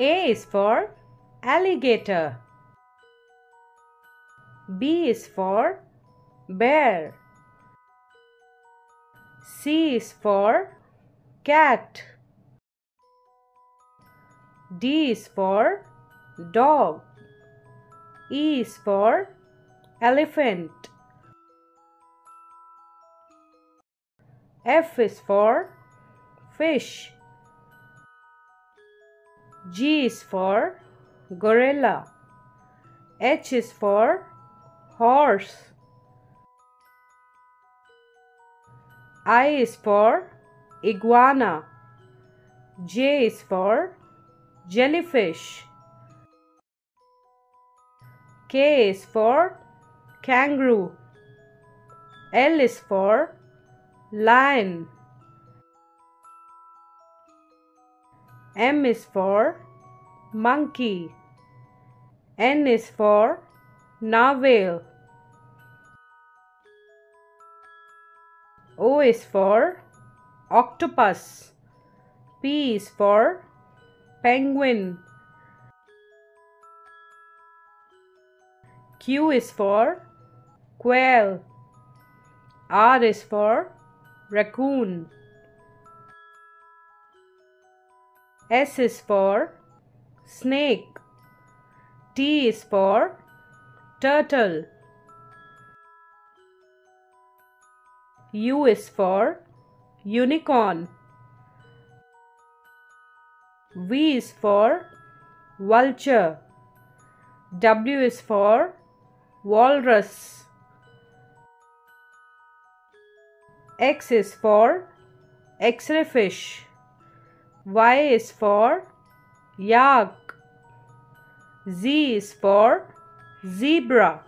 A is for alligator. B is for bear. C is for cat. D is for dog. E is for elephant. F is for fish. G is for gorilla. H is for horse. I is for iguana. J is for jellyfish. K is for kangaroo. L is for lion. M is for monkey. N is for narwhal. O is for octopus. P is for penguin. Q is for quail. R is for raccoon. S is for snake. T is for turtle. U is for unicorn. V is for vulture. W is for walrus. X is for X-ray fish. Y is for yak. Z is for zebra.